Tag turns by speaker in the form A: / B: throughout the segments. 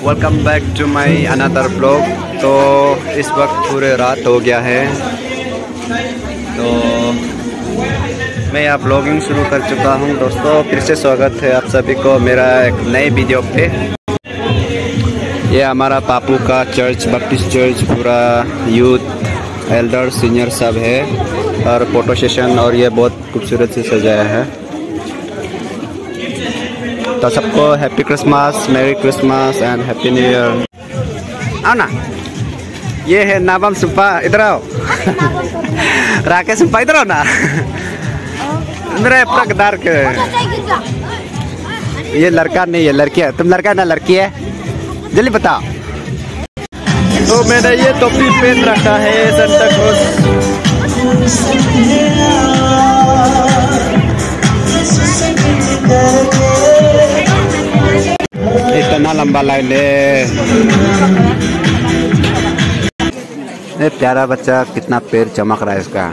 A: Welcome back to my another blog तो इस वक्त पूरे रात हो गया है। तो मैं यहाँ ब्लॉगिंग शुरू कर चुका हूँ। दोस्तों, फिर से स्वागत है आप सभी को मेरा एक नए वीडियो पे। ये हमारा पापू का चर्च बप्टिस्ट चर्च पूरा यूथ एल्डर सीनियर सब है। और फ़ोटो सेशन और ये बहुत खूबसूरत से सजाया है। तो सबको happy Christmas merry Christmas and happy New Year आओ ना। ये है नाबम सुपा इधर आओ। राकेश सुपा इधर आओ ना। इधर है पूरा के। ये लड़का नहीं है, लड़की है। तुम लड़का ना, लड़की है। जल्दी बताओ। तो मैंने ये टोपी पहन रखा है सेंटा क्रूज इतना लंबा लाइन ये प्यारा बच्चा कितना पैर चमक रहा है इसका।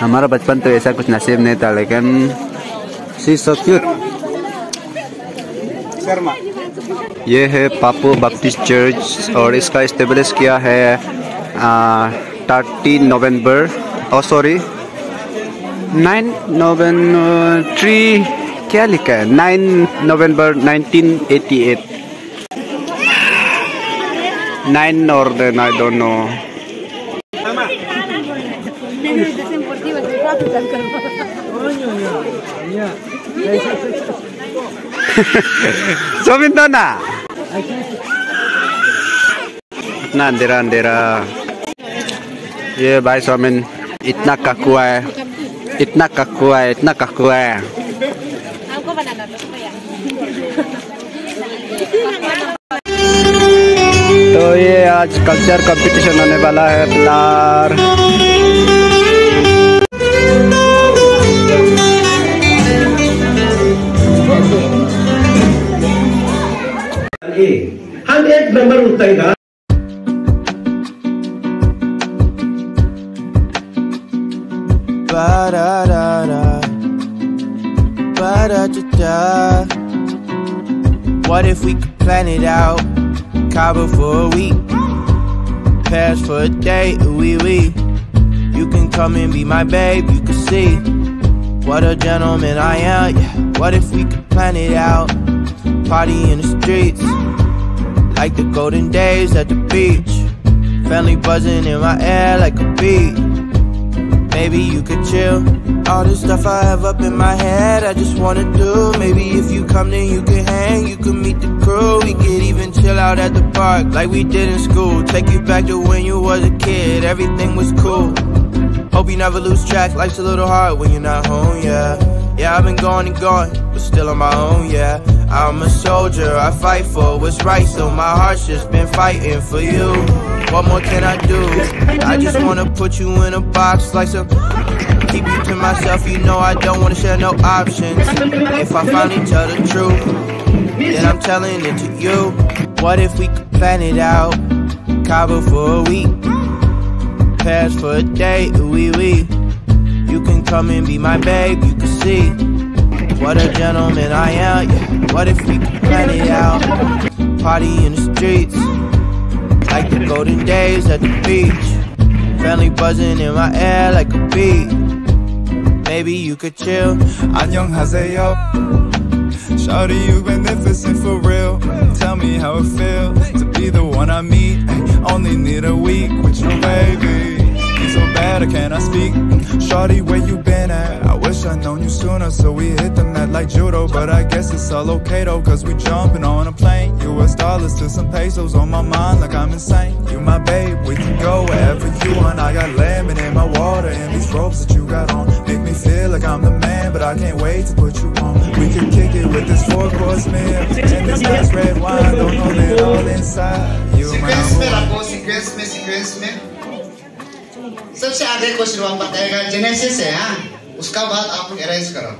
A: हमारा बचपन तो ऐसा कुछ नसीब नहीं था लेकिन सी सो क्यूट ये है पापू बप्टिस्ट चर्च और इसका इस्टेब्लिश किया है थर्टी नवंबर और सॉरी नाइन नवंबर थ्री क्या लिखा है? नाइन नवंबर 1988 नाइन और then I don't know. to na. इतना अंधेरा अंधेरा। ये भाई सोमिन इतना ककुआ है। इतना ककुआ है, इतना ककुआ है। तो ये आज कल्चर कंपटीशन होने वाला है पिलार
B: हम एक नंबर
C: उत्तर What if we could plan it out? Cabo for a week. Pass for a day, wee wee. You can come and be my babe, you can see. What a gentleman I am, yeah. What if we could plan it out? Party in the streets. Like the golden days at the beach. Family buzzing in my air like a beat. Maybe you could chill. All the stuff I have up in my head, I just wanna do. Maybe if you come, then you can hang. You can meet the crew. We could even chill out at the park like we did in school. Take you back to when you was a kid, everything was cool. Hope you never lose track. Life's a little hard when you're not home, yeah. Yeah, I've been going and going, but still on my own, yeah. I'm a soldier, I fight for what's right, so my heart's just been fighting for you. What more can I do? I just wanna put you in a box like some. Keep you to myself, you know I don't wanna share no options. If I finally tell the truth, then I'm telling it to you. What if we could plan it out? Cabo for a week, pass for a day, wee wee. You can come and be my babe, you can see. What a gentleman I am, yeah. What if we could plan it out? Party in the streets, like the golden days at the beach. Family buzzing in my air like a beat. Maybe you could chill.
D: 안녕하세요. Shawty, you beneficent for real. Tell me how it feel to be the one I meet. Only need a week with you, baby. so bad, I cannot speak. Shawty, where you been at? I wish I known you sooner So we hit the net like judo. But I guess it's all okay though Cause we jumping on a plane. US dollars to some pesos on my mind like I'm insane. You my babe, we can go wherever you want. I got lemon in my water and these ropes that you got on Make me feel like I'm the man But I can't wait to put you on. We can kick it with this four-course meal And this nice red wine. Don't know it all inside You my
E: number one Si Chris me, si me सबसे आधे question आप बताएगा genesis है हाँ? उसका बाद आप arrange करो.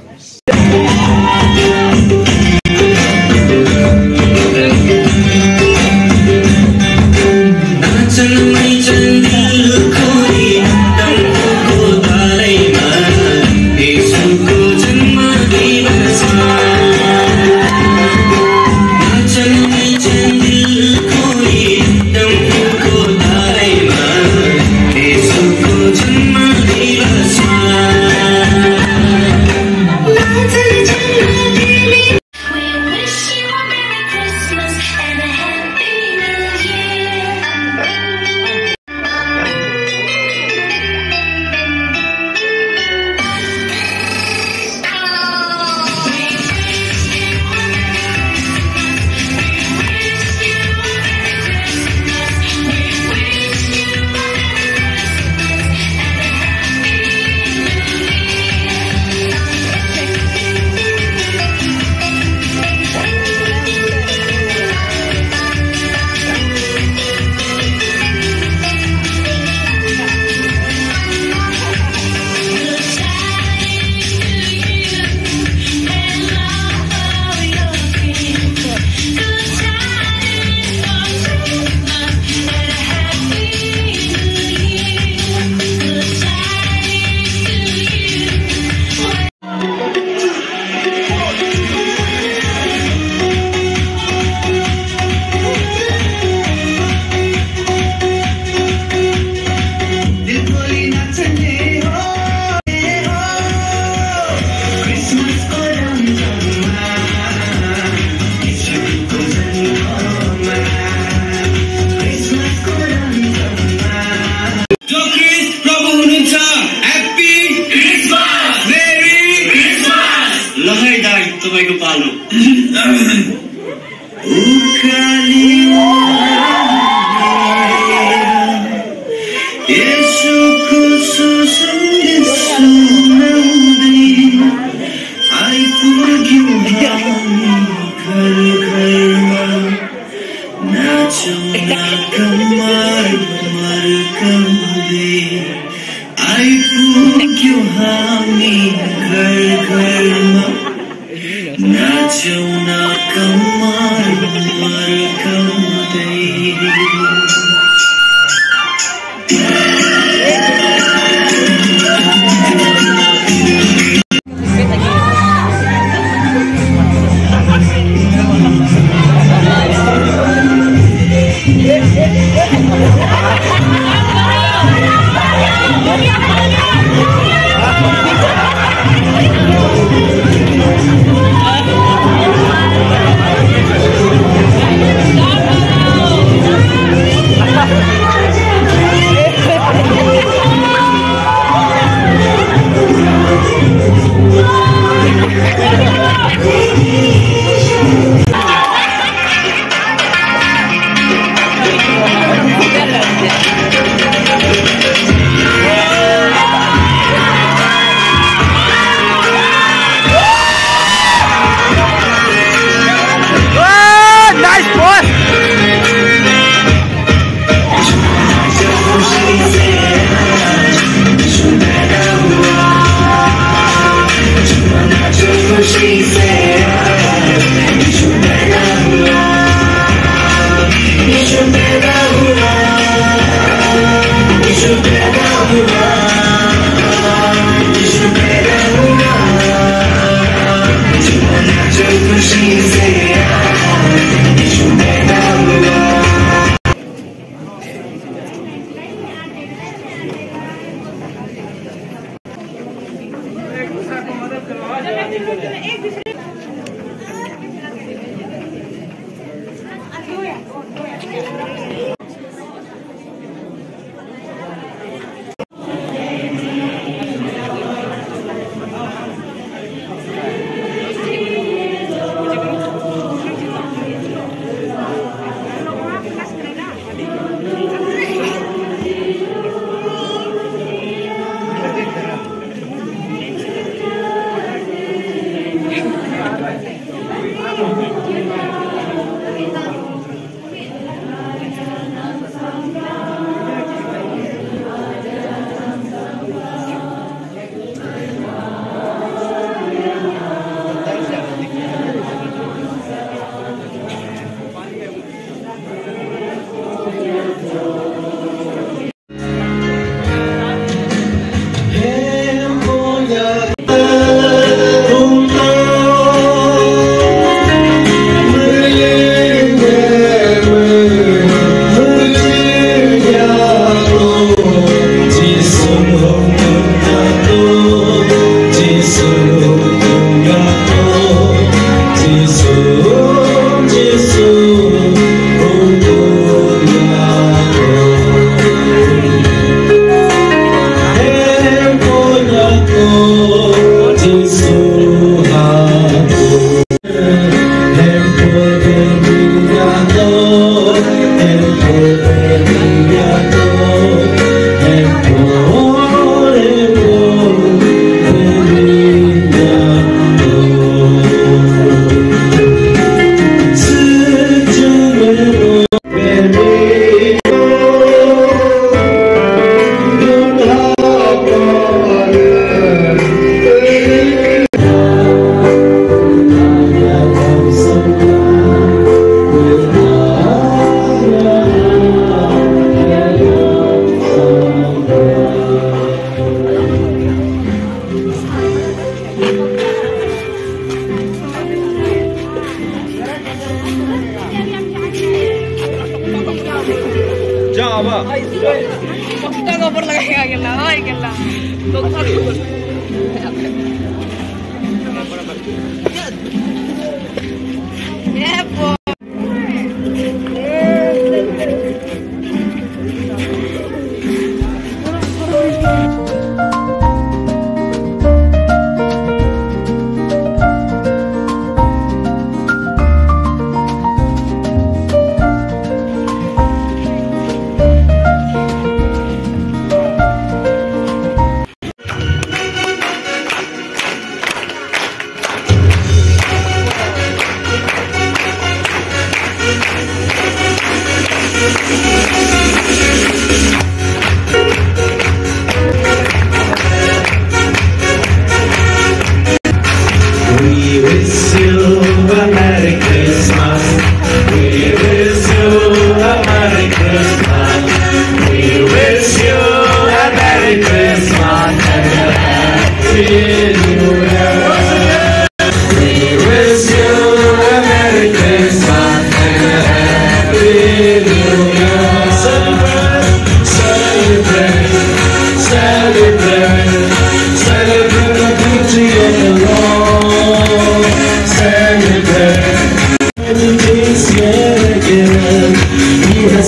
F: vai é eu falo. Acı una kamar marka going to end. Yeah.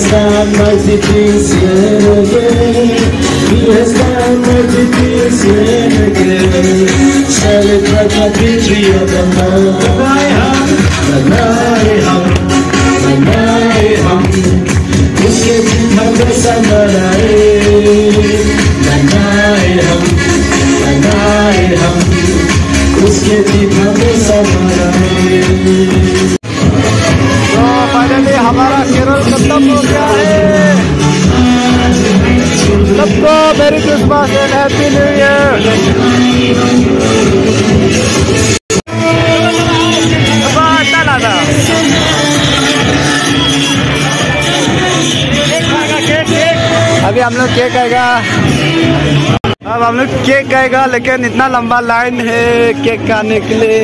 F: Done mighty things yet again. He has done mighty things yet again. Celebrate the victory of the Lord.
A: Merry Christmas and happy New Year. अभी हम लोग cake आएगा अब हम लोग cake आएगा लेकिन इतना लंबा लाइन है केक खाने के लिए।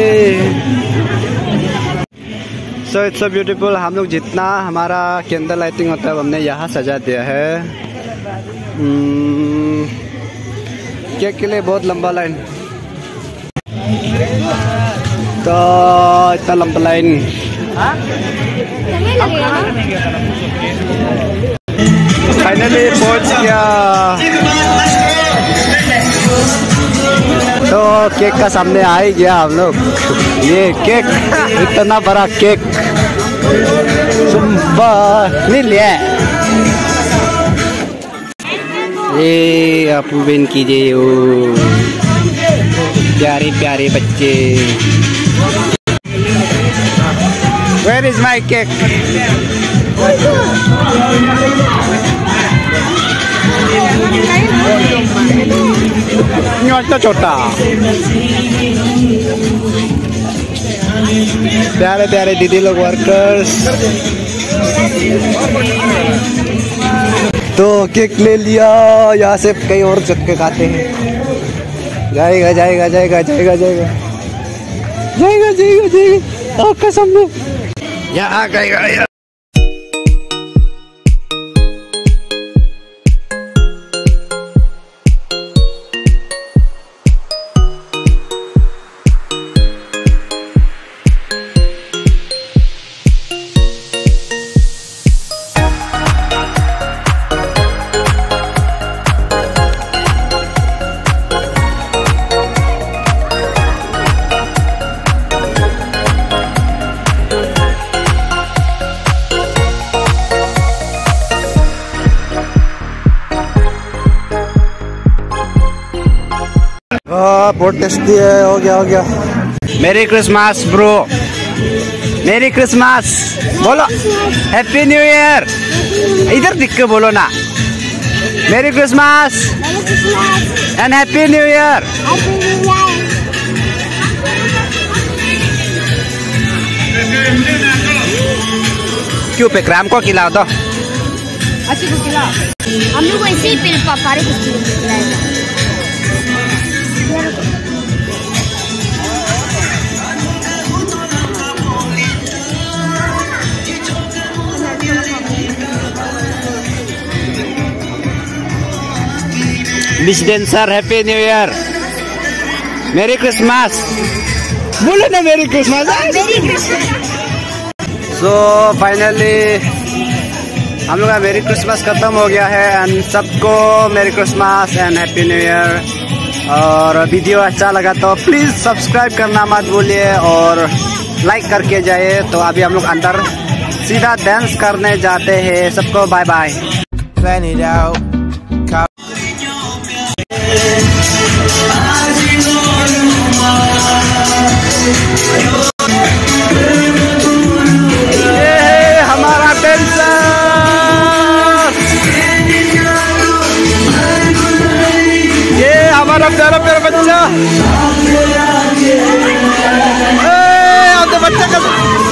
A: सो इट्स सो ब्यूटीफुल हम लोग जितना हमारा कैंडल लाइटिंग होता है हमने यहाँ सजा दिया है। केक के लिए बहुत लंबा लाइन तो इतना लंबा लाइन फाइनली पहुँच गया. तो केक का सामने आ ही गया हम लोग. ये केक इतना बड़ा केक सुबह ले लिया ये आपू बेन कीजिए ओ। प्यारे प्यारे बच्चे। वेर इज़ माई केक छोटा छोटा। प्यारे प्यारे दीदी लोग वर्कर्स तो केक ले लिया, यहाँ से कई और चक्के खाते हैं। जाएगा जाएगा जाएगा जाएगा जाएगा। जाएगा जाएगा जाएगा। आपका सामने यहाँ गएगा बहुत टेस्टी है हो गया हो गया। Merry Christmas bro merry Christmas बोलो हैप्पी न्यू ईयर इधर दिख के बोलो ना। Merry Christmas and happy New Year क्यों पे क्राम को खिलाओ तो?
G: अच्छी को खिला हम लोग ऐसे ही पेड़ पारे को खिलाएगा।
A: Dancer happy New Year merry Christmas बोलो ना मेरी क्रिसमस सो फाइनली हम लोग का मेरी क्रिसमस खत्म हो गया है एंड सबको merry Christmas and happy New Year और वीडियो अच्छा लगा तो प्लीज़ सब्सक्राइब करना मत भूलिए और लाइक करके जाइए। तो अभी हम लोग अंदर सीधा डांस करने जाते हैं। सबको बाय बाय
C: हमारा प्यारा प्यारा बच्चा। बच्चा कैसे